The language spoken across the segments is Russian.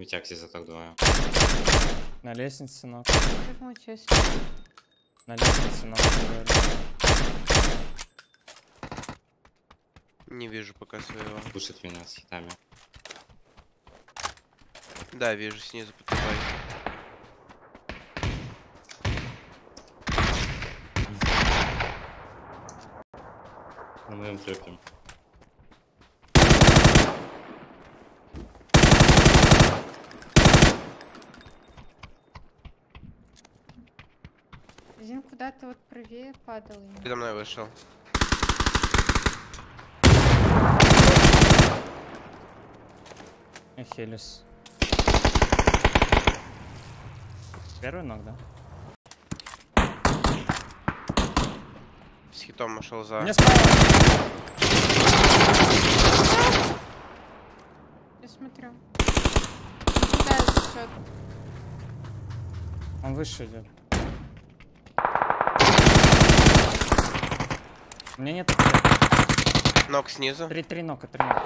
Витяк за так двое. На лестнице ног. Честно. На лестнице ног. Не вижу пока своего. Пушит меня с хитами. Да, вижу снизу под тобой. На моем трепе. Один куда-то вот правее падал. Передо мной вышел. Хелис. Первый ног, да? С хитом ушел за. Мне справа! Я смотрю. Он выше идет. У меня нет Ног снизу. три три нока, три нока.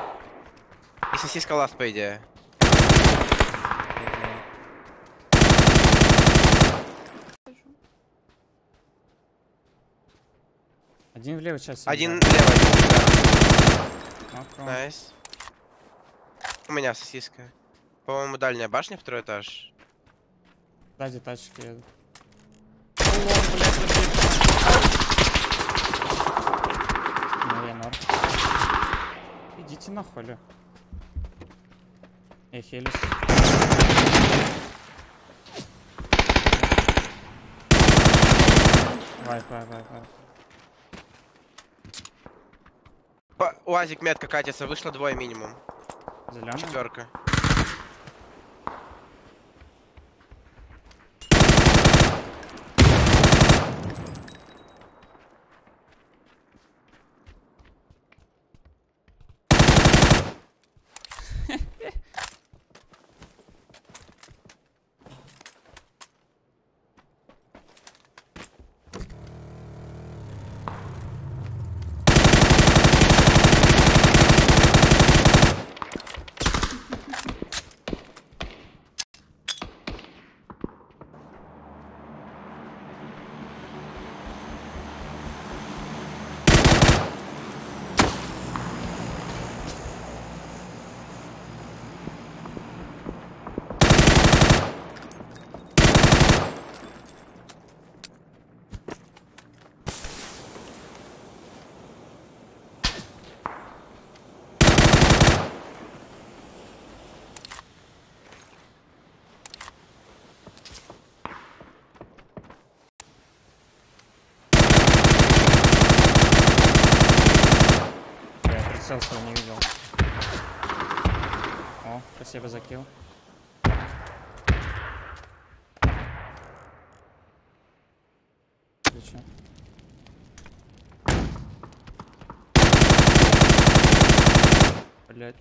И сосиска ласт, по идее. Один в левой части. Один. Нок, Да. Найс. У меня сосиска. По-моему, дальняя башня, второй этаж. Сзади тачки едут. Ну, нахуй, Лё. Я Хелис. Вайп, вайп, вайп. По- Уазик метка катится, вышло двое минимум. Зеленый. Четверка. Свой не видел. О, спасибо за килл. Отлично. Блять.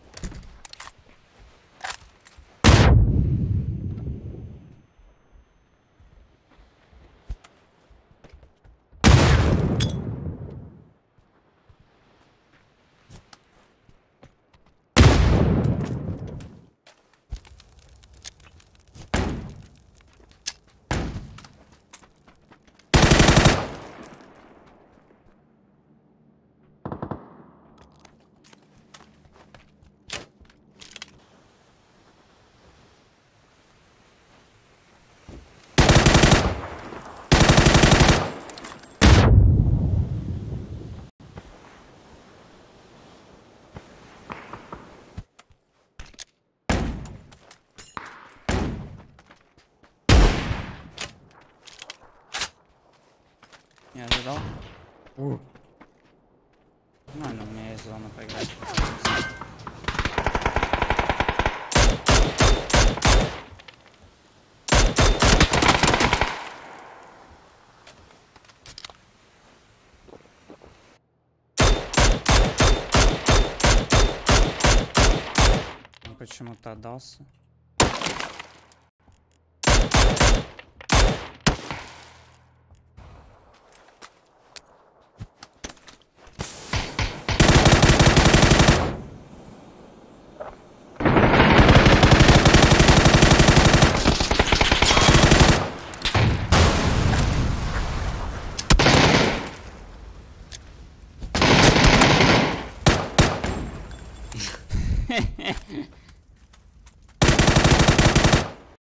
Не ожидал. У. Нормально, у меня есть зона поиграть. Почему-то отдался.